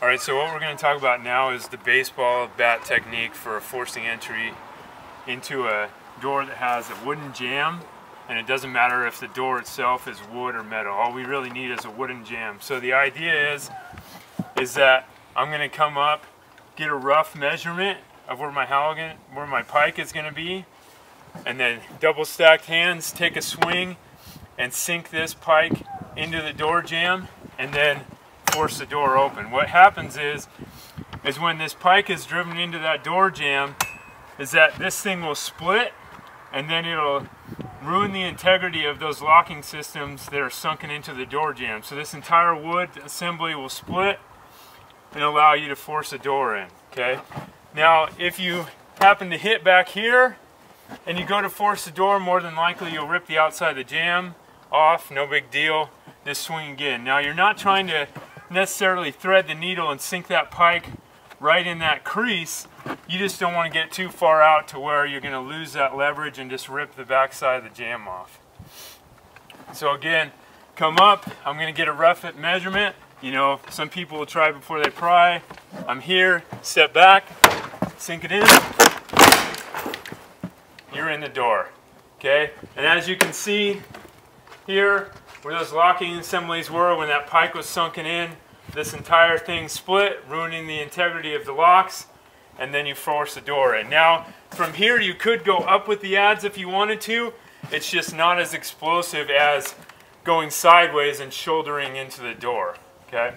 All right, so what we're going to talk about now is the baseball bat technique for forcing entry into a door that has a wooden jamb and it doesn't matter if the door itself is wood or metal. All we really need is a wooden jamb. So the idea is, is that I'm going to come up, get a rough measurement of where my halligan, where my pike is going to be, and then double stacked hands, take a swing and sink this pike into the door jamb and then force the door open. What happens is, is when this pike is driven into that door jamb, is that this thing will split and then it'll ruin the integrity of those locking systems that are sunken into the door jamb. So this entire wood assembly will split and allow you to force a door in, okay? Now, if you happen to hit back here and you go to force the door, more than likely you'll rip the outside of the jamb off, no big deal. Just swing again. Now, you're not trying to necessarily thread the needle and sink that pike right in that crease. You just don't want to get too far out to where you're going to lose that leverage and just rip the backside of the jamb off. So again, come up. I'm going to get a rough measurement. You know, some people will try before they pry. I'm here, step back, sink it in. You're in the door. Okay? And as you can see here, where those locking assemblies were when that pike was sunken in. This entire thing split, ruining the integrity of the locks, and then you force the door in. Now, from here you could go up with the adz if you wanted to. It's just not as explosive as going sideways and shouldering into the door, okay?